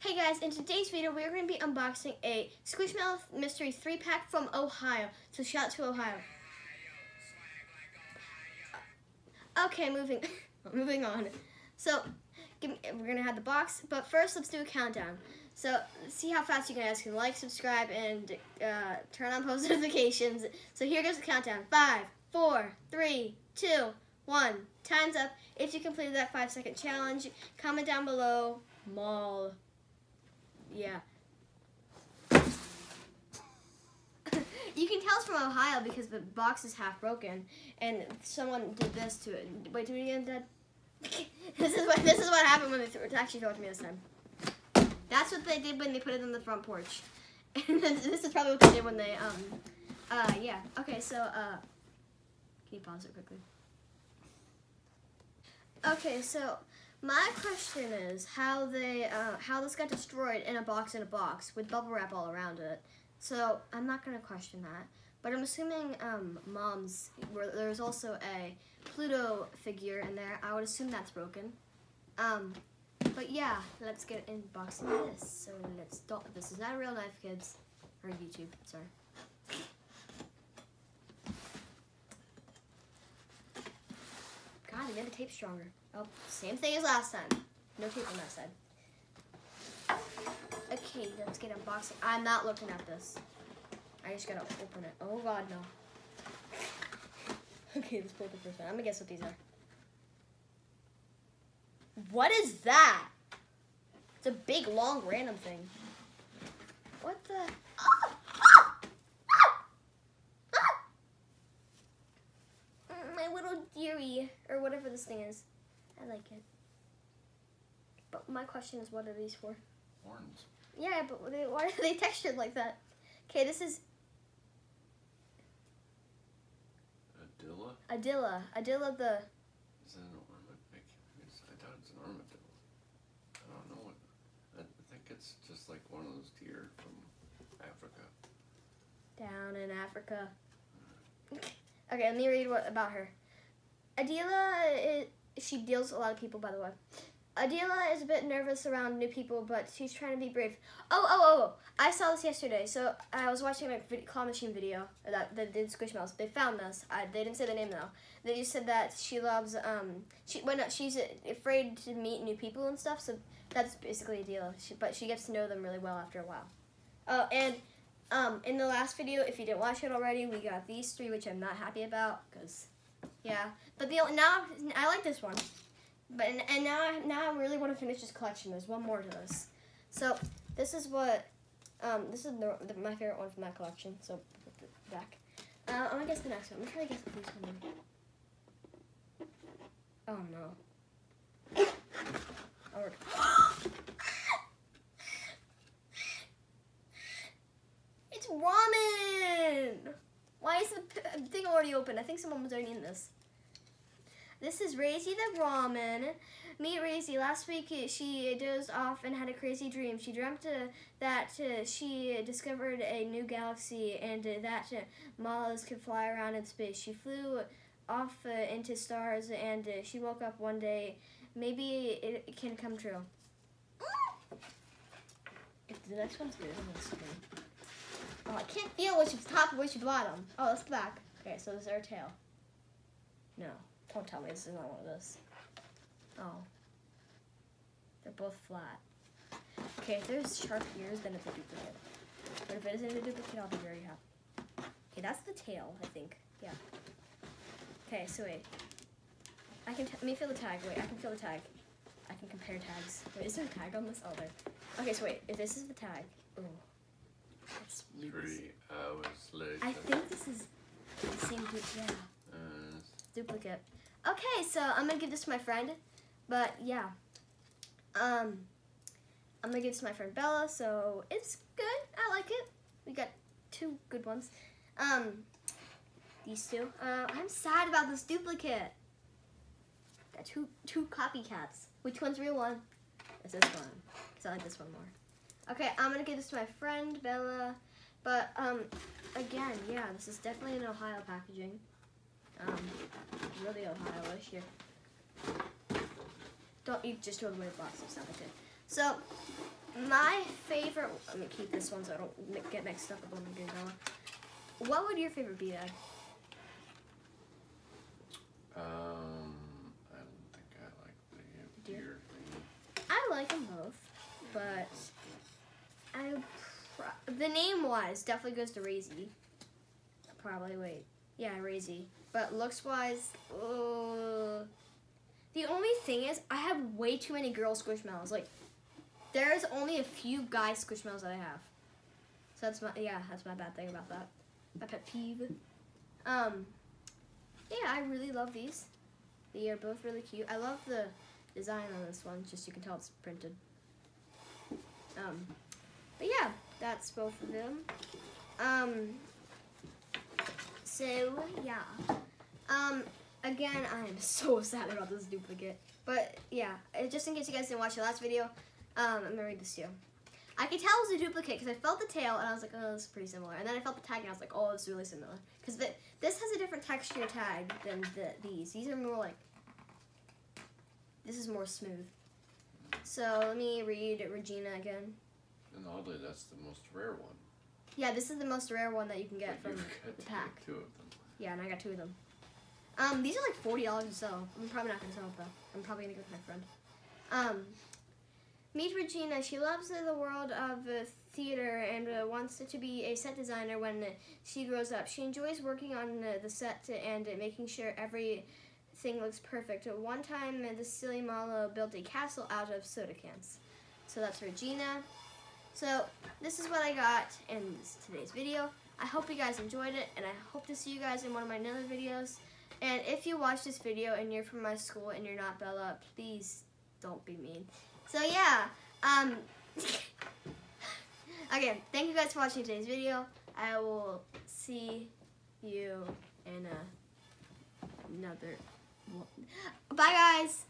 Hey guys, in today's video we're going to be unboxing a Squishmallow Mystery 3-pack from Ohio. So shout out to Ohio. Okay, moving moving on. So me, we're going to have the box, but first let's do a countdown. So see how fast you guys can like, subscribe, and uh, turn on post notifications. So here goes the countdown. Five, four, three, two, one. Time's up. If you completed that five second challenge, comment down below mall yeah. you can tell it's from Ohio because the box is half broken, and someone did this to it. Wait, do it again, Dad. this is what this is what happened when they th actually threw it to me this time. That's what they did when they put it on the front porch. And this is probably what they did when they um uh yeah. Okay, so uh can you pause it quickly? Okay, so my question is how they uh, how this got destroyed in a box in a box with bubble wrap all around it. So I'm not gonna question that, but I'm assuming um, mom's where there's also a Pluto figure in there. I would assume that's broken. Um, but yeah, let's get in unboxing this. So let's start. This is not a real knife, kids, or YouTube. Sorry. God, they made the tape stronger. Oh, same thing as last time. No tape on that side. Okay, let's get unboxing. I'm not looking at this. I just gotta open it. Oh god, no. Okay, let's pull the first one. I'm gonna guess what these are. What is that? It's a big, long, random thing. What the? My little dearie, or whatever this thing is. I like it. But my question is, what are these for? Horns. Yeah, but why are they textured like that? Okay, this is Adilla? Adilla. Adilla the... Is that an ornament? I, I thought it's an armadillo. I don't know what. I think it's just like one of those deer from Africa. Down in Africa. Mm. Okay, let me read what about her. Adila is, she deals a lot of people, by the way. Adila is a bit nervous around new people, but she's trying to be brave. Oh, oh, oh, oh. I saw this yesterday. So I was watching my claw machine video that, that did Squishmallows. They found this. I, they didn't say the name though. They just said that she loves, um, she, well, no, she's afraid to meet new people and stuff. So that's basically Adila. She, but she gets to know them really well after a while. Oh, and um, in the last video, if you didn't watch it already, we got these three, which I'm not happy about, because, yeah. But the now, I like this one. But and now now I really want to finish this collection. There's one more to this. So this is what um, this is the, the, my favorite one from that collection. So back. Uh, I'm gonna guess the next one. I'm trying to guess these one. Oh no. oh, it's ramen. Why is the thing already open? I think someone was already in this. This is Razy the Ramen. Meet Razy. Last week she dozed off and had a crazy dream. She dreamt uh, that uh, she discovered a new galaxy and uh, that mallows could fly around in space. She flew off uh, into stars and uh, she woke up one day. Maybe it, can come true. If the next one's good. Oh, I can't feel which is top and which is bottom. Oh, let's go back. Okay, so this is our tail. No. Don't tell me this is not one of those. Oh. They're both flat. Okay, if there's sharp ears, then it's a duplicate. But if it isn't a duplicate, I'll be very happy. Okay, that's the tail, I think. Yeah. Okay, so wait. I can, let me feel the tag. Wait, I can feel the tag. I can compare tags. Wait, is there a tag on this? Oh, there. Okay, so wait, if this is the tag. Oh. Three hours later. I think this is the same, yeah. Uh, duplicate. Okay, so I'm gonna give this to my friend, but yeah. Um, I'm gonna give this to my friend Bella, so it's good. I like it. We got two good ones. Um, these two. Uh, I'm sad about this duplicate. Got two two copycats. Which one's real one? It's this one. Cause I like this one more. Okay, I'm gonna give this to my friend Bella, but um, again, yeah, this is definitely an Ohio packaging. Um, really Ohio-ish here. Don't you just throw away the box, it's not okay. So, my favorite. Let me keep this one so I don't get mixed up with one Gazella. What would your favorite be, Dad? Um, I don't think I like the Deer? deer thing. I like them both, but I the name wise definitely goes to Razy. Probably wait, yeah, Razy. But looks wise, uh, the only thing is I have way too many girl squishmallows. Like there's only a few guy squishmallows that I have. So that's my yeah, that's my bad thing about that. My pet peeve. Um, yeah, I really love these. They are both really cute. I love the design on this one. Just you can tell it's printed. Um, but yeah, that's both of them. Um, so yeah. Um, again, I am so sad about this duplicate. But yeah, uh, just in case you guys didn't watch the last video, um, I'm gonna read this to you. I could tell it was a duplicate because I felt the tail and I was like, oh, is pretty similar. And then I felt the tag and I was like, oh, it's really similar. Because this has a different texture tag than the, these. These are more like, this is more smooth. So let me read Regina again. And oddly, that's the most rare one. Yeah, this is the most rare one that you can get But from the pack. two of them. Yeah, and I got two of them. Um, these are like forty dollars to sell. I'm probably not gonna sell it though. I'm probably gonna go with my friend. Um, meet Regina. She loves the world of uh, theater and uh, wants to be a set designer when she grows up. She enjoys working on uh, the set and making sure everything looks perfect. One time, the silly Malo built a castle out of soda cans. So that's Regina. So this is what I got in today's video. I hope you guys enjoyed it, and I hope to see you guys in one of my other videos. And if you watch this video and you're from my school and you're not Bella, please don't be mean. So yeah, um, again, thank you guys for watching today's video. I will see you in a, another. one. Bye guys.